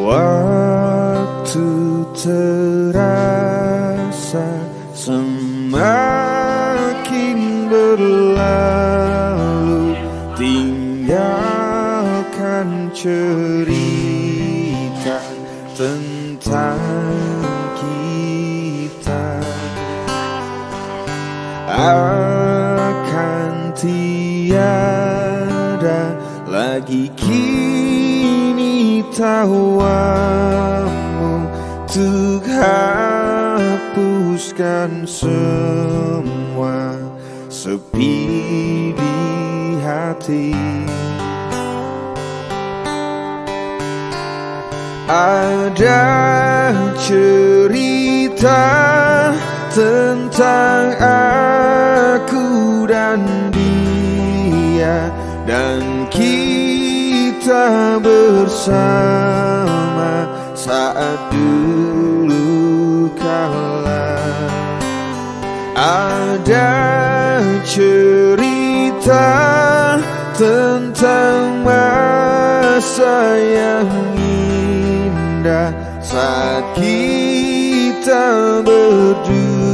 Waktu terasa semakin berlalu. Tinggalkan cerita tentang kita. Akan tiada lagi kini tawamu Untuk hapuskan semua sepi di hati. Ada cerita tentang aku dan kita bersama saat dulu kala Ada cerita tentang masa yang indah saat kita berduka,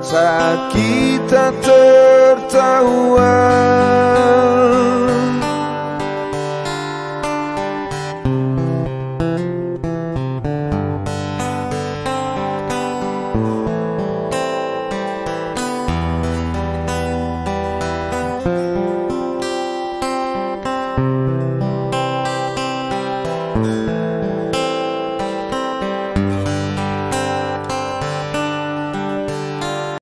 saat kita tertawa.